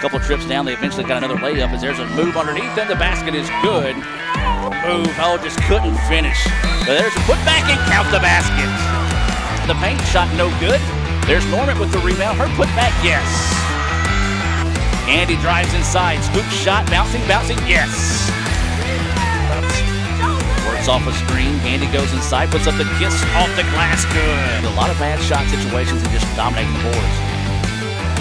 couple trips down, they eventually got another layup as there's a move underneath, and the basket is good. Move, oh, just couldn't finish. But there's a put back and count the basket. The paint shot no good. There's Norman with the rebound. Her put back, yes. Andy drives inside. Scoop shot, bouncing, bouncing, yes. Works off a screen. Andy goes inside, puts up the kiss off the glass, good. A lot of bad shot situations and just dominating the boards.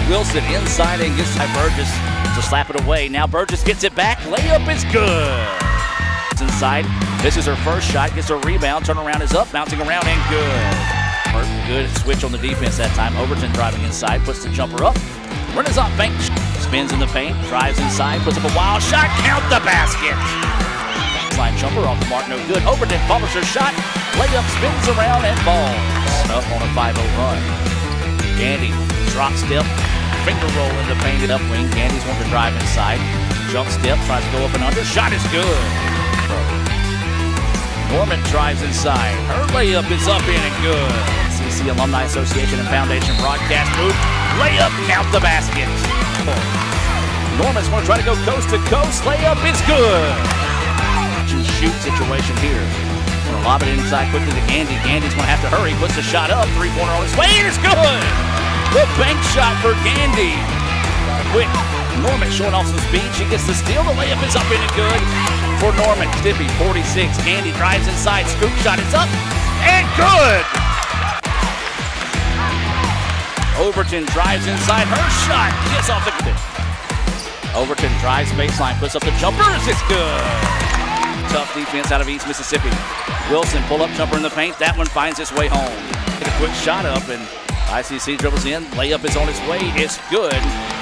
Wilson inside and gets by Burgess to slap it away. Now Burgess gets it back. Layup is good. Inside. This is her first shot. Gets a rebound. Turnaround is up. Bouncing around and good. Good switch on the defense that time. Overton driving inside. Puts the jumper up. Renaissance bank spins in the paint. Drives inside. Puts up a wild shot. Count the basket. Line jumper off the mark. No good. Overton follows her shot. Layup spins around and falls. Up on a 5-0 run. Gandy drop step finger roll in the painted up wing. Gandy's one to drive inside. Jump step, tries to go up and under. Shot is good. Norman drives inside. Her layup is up in and good. CC Alumni Association and Foundation broadcast move. Layup, count the basket. Norman's going to try to go coast to coast. Layup is good. Shoot situation here. Going to lob it inside quickly to Gandy. Gandy's going to have to hurry. Puts the shot up. Three-pointer on his way. It's good. The bank shot for Gandy. Quick. Norman showing off some speed. She gets the steal. The layup is up in and good for Norman. Stippy, 46. Gandy drives inside. Scoop shot is up and good. Overton drives inside. Her shot gets off the. Overton drives baseline, puts up the jumpers. It's good. Tough defense out of East Mississippi. Wilson pull up jumper in the paint. That one finds its way home. Get a quick shot up and ICC dribbles in. Layup is on its way. It's good.